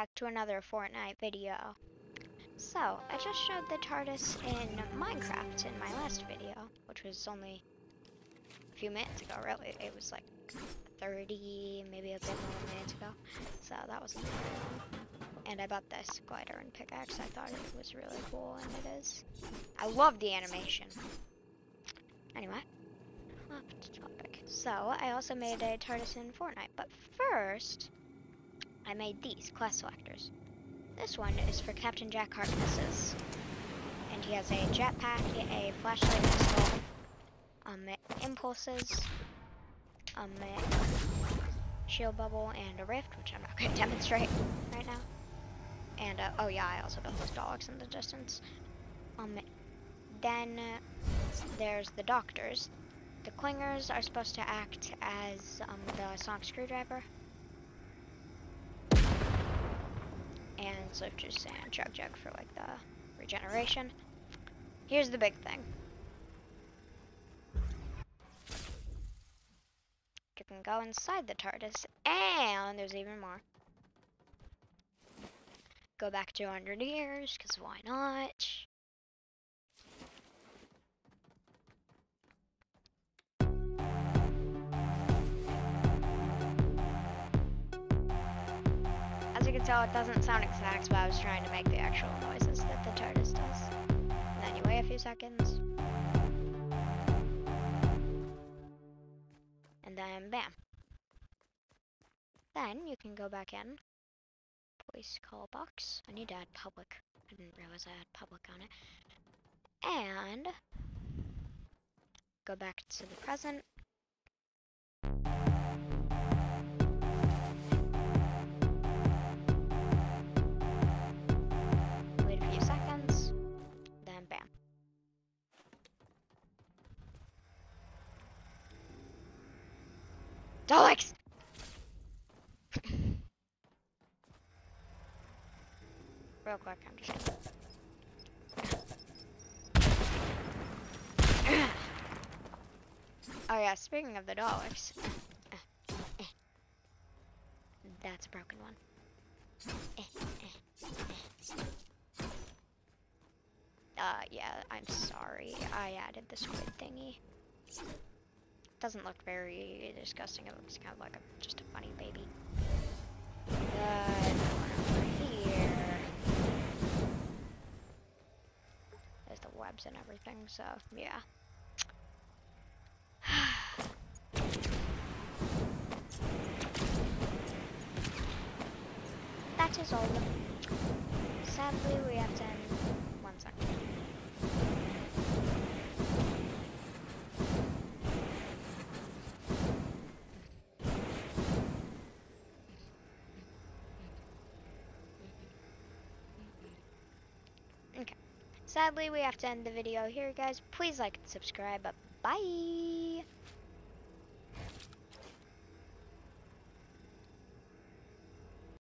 back to another Fortnite video. So, I just showed the TARDIS in Minecraft in my last video, which was only a few minutes ago, really. It was like 30, maybe a bit more minutes ago. So that long. And I bought this glider and pickaxe. I thought it was really cool, and it is. I love the animation. Anyway, off to topic. So, I also made a TARDIS in Fortnite, but first, I made these class selectors. This one is for Captain Jack Harkness's, and he has a jetpack, a flashlight pistol, um, impulses, um, shield bubble, and a rift, which I'm not going to demonstrate right now. And, uh, oh yeah, I also built those Daleks in the distance. Um, then there's the doctors. The clingers are supposed to act as um, the sonic screwdriver. And Swifters and Chug Jug for like the regeneration. Here's the big thing. You can go inside the TARDIS, and there's even more. Go back 200 years, because why not? Tell, it doesn't sound exact, but I was trying to make the actual noises that the TARDIS does. And then you wait a few seconds. And then bam. Then you can go back in. Voice call box. I need to add public. I didn't realize I had public on it. And go back to the present. Daleks! Real quick, I'm just Oh yeah, speaking of the Daleks. That's a broken one. Uh, yeah, I'm sorry. I added the squid thingy. Doesn't look very disgusting. It looks kind of like a, just a funny baby. Here. There's the webs and everything, so yeah. that is all. Sadly, we have to end Sadly, we have to end the video here, guys. Please like and subscribe. Bye.